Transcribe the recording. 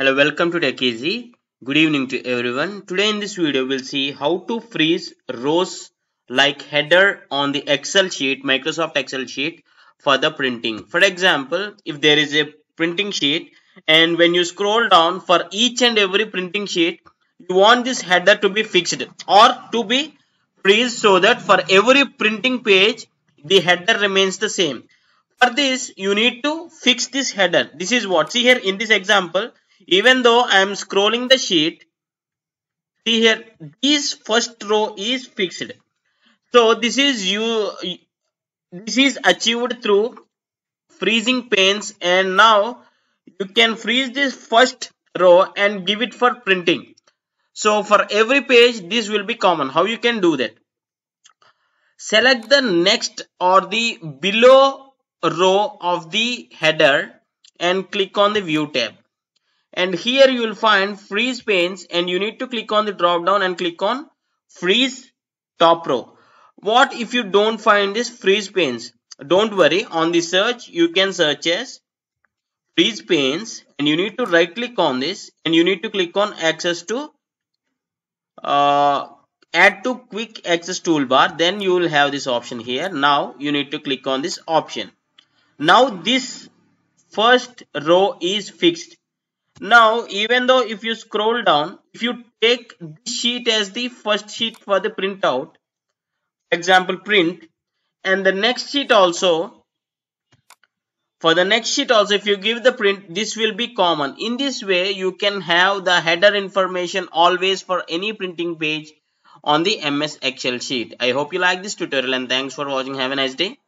Hello, welcome to TechEasy. Good evening to everyone. Today in this video, we'll see how to freeze rows like header on the Excel sheet, Microsoft Excel sheet for the printing. For example, if there is a printing sheet and when you scroll down for each and every printing sheet, you want this header to be fixed or to be freeze so that for every printing page, the header remains the same. For this, you need to fix this header. This is what, see here in this example, even though I am scrolling the sheet see here this first row is fixed. So this is you this is achieved through freezing panes and now you can freeze this first row and give it for printing. So for every page this will be common. How you can do that? Select the next or the below row of the header and click on the view tab and here you will find freeze panes and you need to click on the drop down and click on freeze top row. What if you don't find this freeze panes don't worry on the search you can search as freeze panes and you need to right click on this and you need to click on access to uh, add to quick access toolbar. Then you will have this option here. Now you need to click on this option. Now this first row is fixed now, even though if you scroll down, if you take this sheet as the first sheet for the printout, example print, and the next sheet also, for the next sheet also, if you give the print, this will be common. In this way, you can have the header information always for any printing page on the MS Excel sheet. I hope you like this tutorial and thanks for watching. Have a nice day.